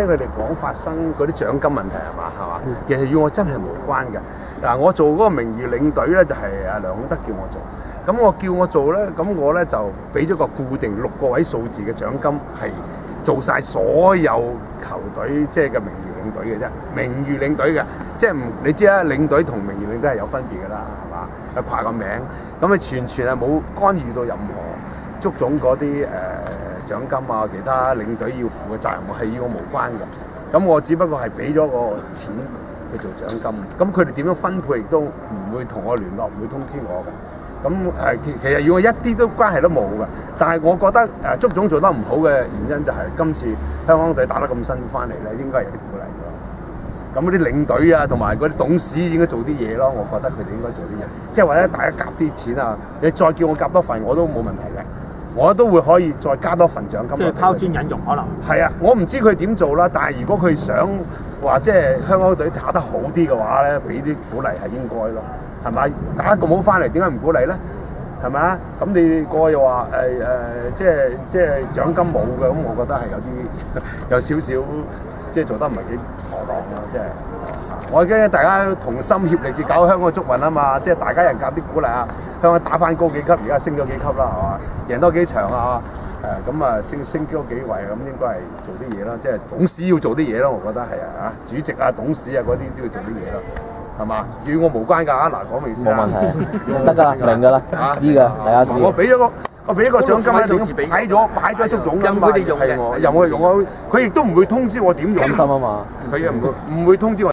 聽佢哋講發生嗰啲獎金問題係嘛？係嘛，其實與我真係無關嘅。嗱，我做嗰個名譽領隊咧就係阿梁孔德叫我做，咁我叫我做咧，咁我咧就俾咗個固定六個位數字嘅獎金，係做晒所有球隊即係嘅名譽領隊嘅啫，名譽領隊嘅，即係唔你知啦，領隊同名譽領隊係有分別㗎啦，係嘛？有掛個名，咁啊全全係冇干預到任何足總嗰啲誒獎金啊，其他領隊要負嘅責任係與我無關嘅。咁我只不過係俾咗個錢去做獎金，咁佢哋點樣分配亦都唔會同我聯絡，唔會通知我嘅。咁誒其其實與我一啲都關係都冇嘅，但係我覺得誒足總做得唔好嘅原因就係今次香港隊打得咁辛苦翻嚟咧，應該有啲鼓勵咯。咁嗰啲領隊啊，同埋嗰啲董事應該做啲嘢咯，我覺得佢哋應該做啲嘢，即係或者大家夾啲錢啊，你再叫我夾多份我都冇問題嘅，我都會可以再加多份獎金。即係拋磚引玉可能。係啊，我唔知佢點做啦，但係如果佢想話即係香港隊打得好啲嘅話咧，俾啲鼓勵係應該咯，係咪？打得咁好翻嚟，點解唔鼓勵咧？係咪啊？咁你個又話誒誒，即係即係獎金冇嘅，咁我覺得係有啲 有少少即係做得唔係幾妥當咯，即係。我驚大家同心協力至搞香港嘅足運啊嘛，即係大家人夾啲鼓勵啊，香港打翻高幾級，而家升咗幾級啦，係嘛？贏多幾場啊！誒咁啊，升升多幾位咁應該係做啲嘢啦，即係董事要做啲嘢咯，我覺得係啊，主席啊、董事啊嗰啲都要做啲嘢咯，係嘛？與我無關㗎，嗱講明先冇問題，得㗎啦，明㗎啦，知㗎，大家知。我俾咗個我俾一個獎金喺度，擺咗擺咗足總㗎嘛，任佢哋用嘅係我任我哋用我，佢亦都唔會通知我點用啊嘛。佢又唔會唔會通知我。